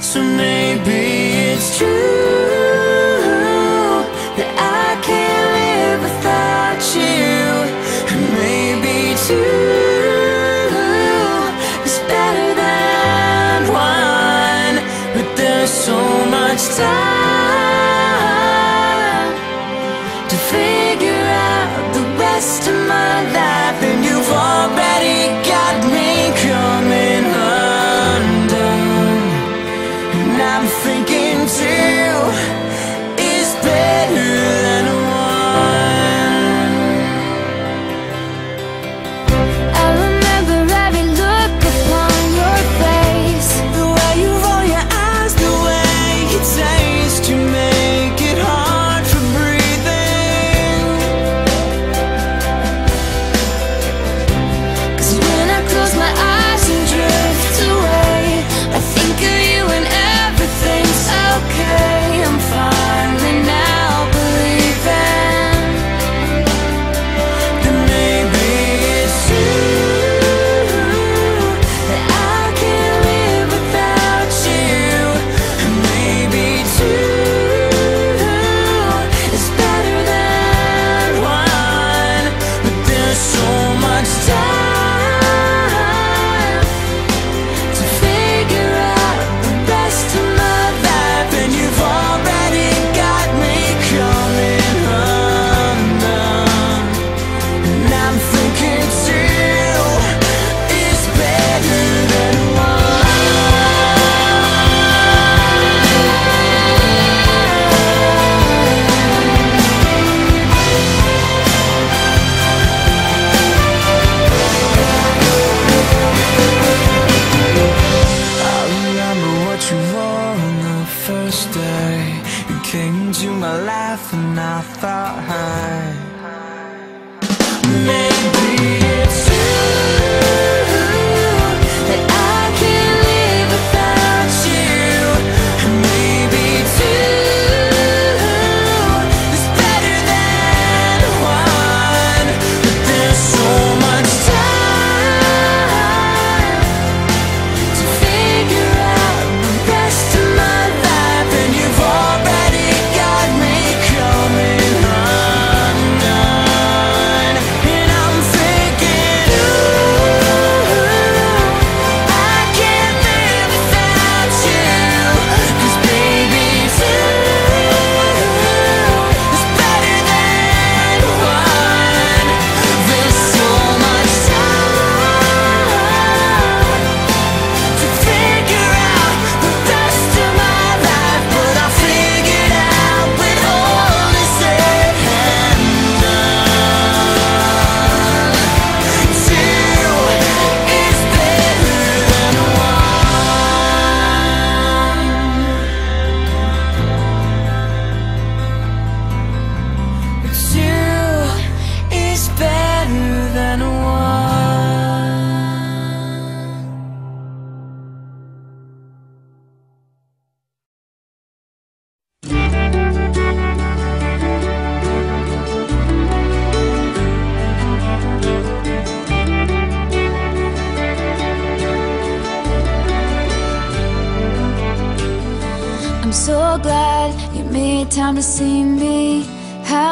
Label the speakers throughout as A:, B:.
A: So maybe it's true That I can't live without you. Maybe two is better than one. But there's so much time thought,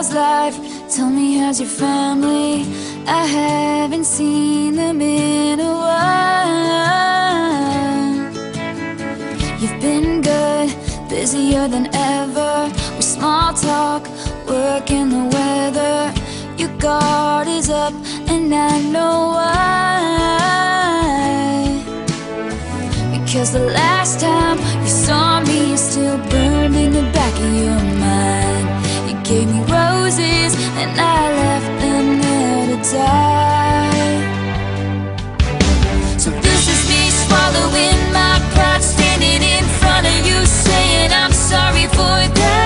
B: How's life? Tell me, how's your family? I haven't seen them in a while. You've been good, busier than ever. With small talk, work and the weather. Your guard is up, and I know why. Because the last time you saw me, it still burned in the back of your mind. You gave me and I left them there to die. So this is me swallowing my pride, standing in front of you, saying I'm sorry for to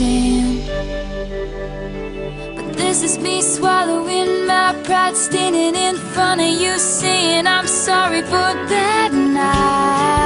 B: understand But this is me swallowing my pride Standing in front of you saying I'm sorry for that night.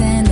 B: and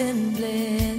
B: and bliss.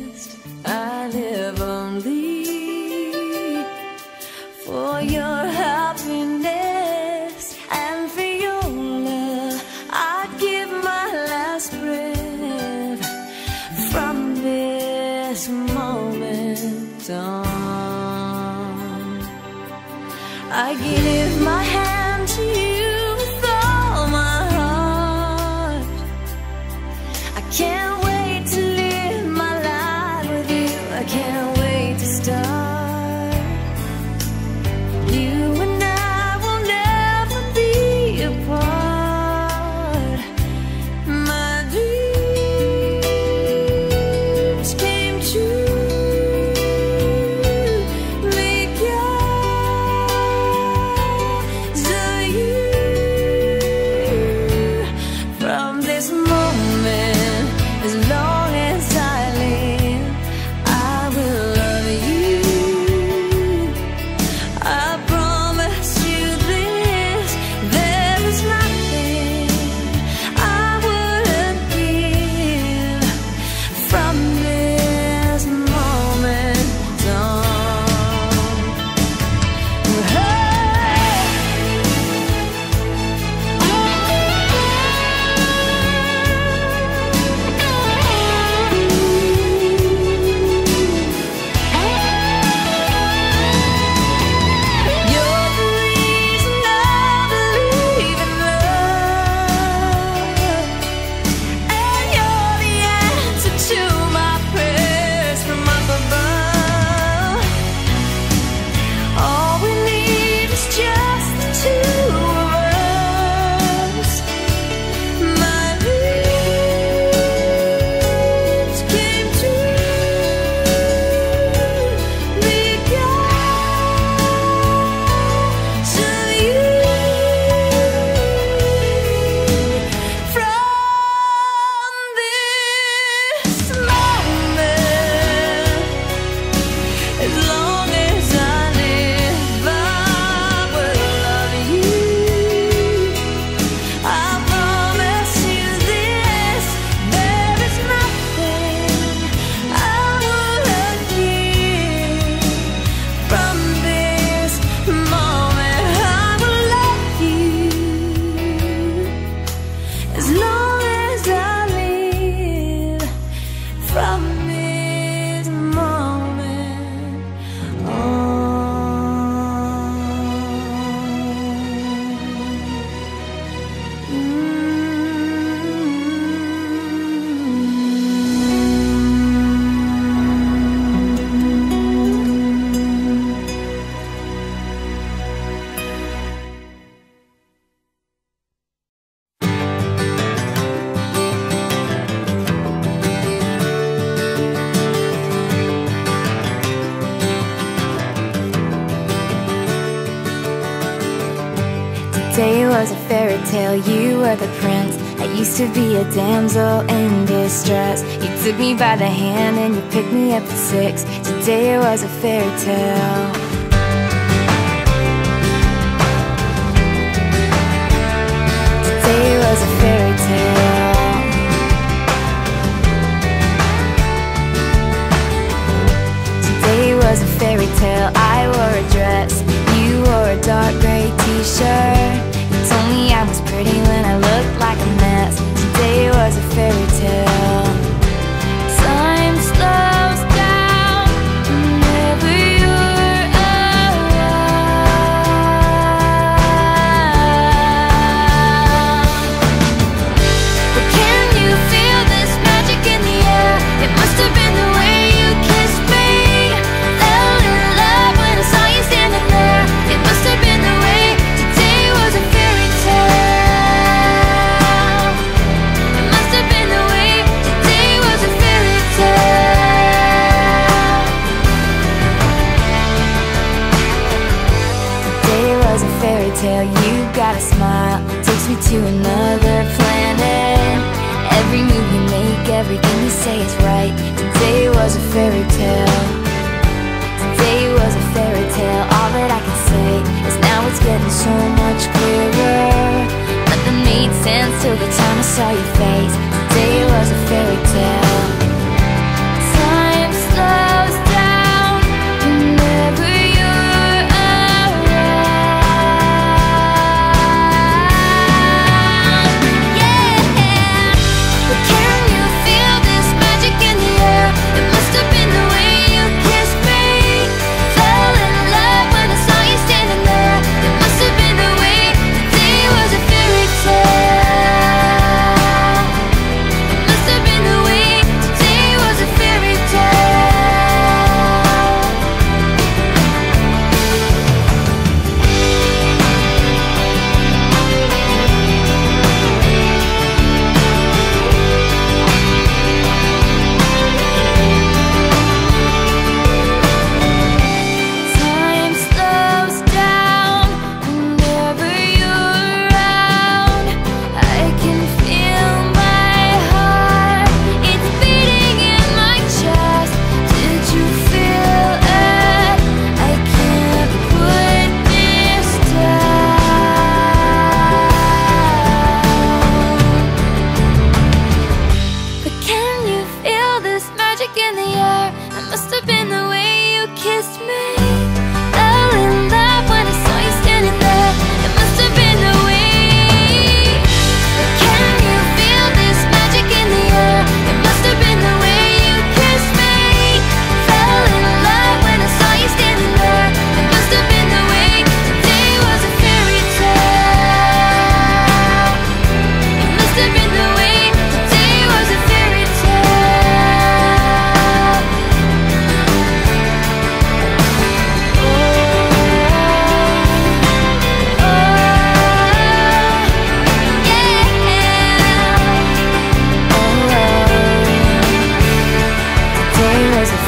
B: a damsel in distress. You took me by the hand and you picked me up at six. Today it was a fairy tale. Today it was a fairy tale. Today was a fairy tale. I wore a dress. You wore a dark gray t-shirt. You told me I was pretty when I looked like a mess was a fairy tale.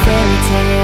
B: fairy tale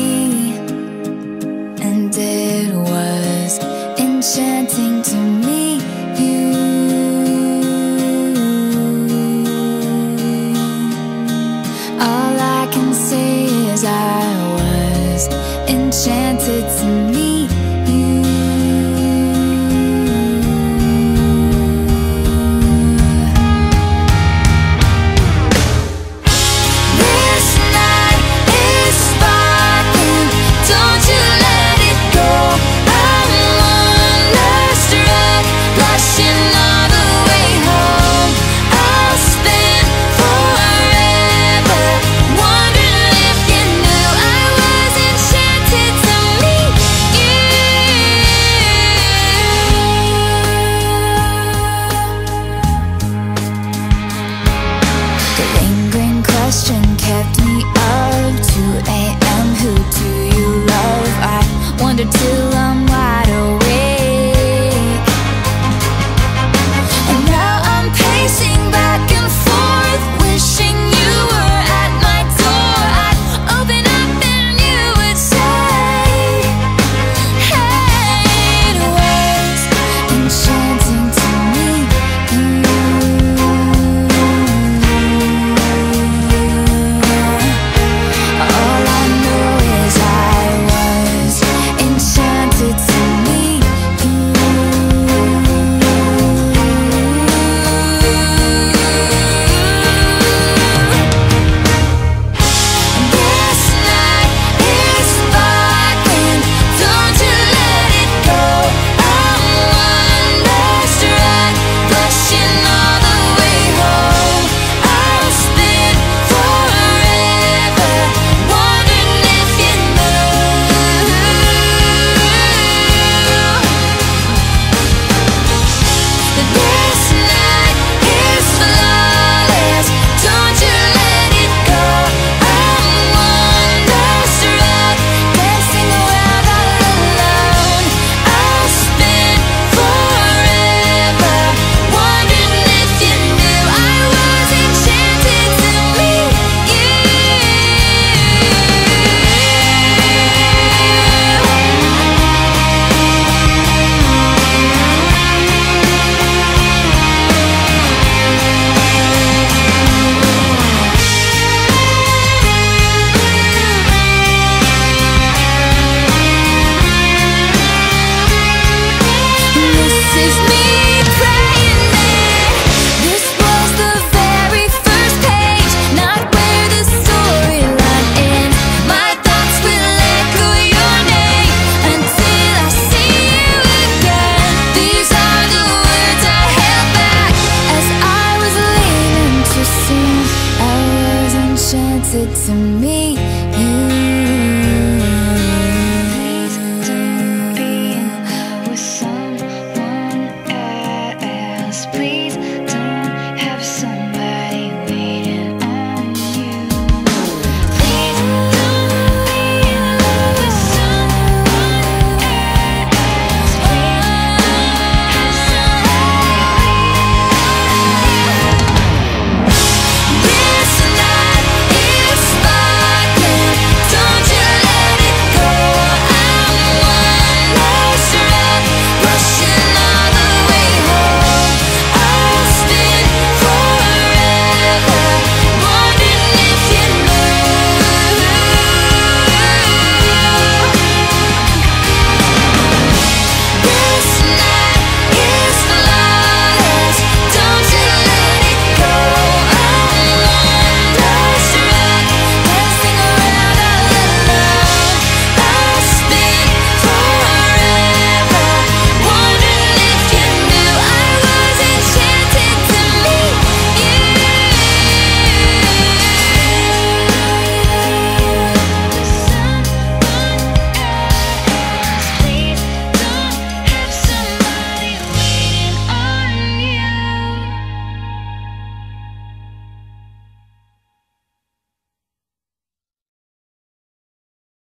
B: Enchanted to meet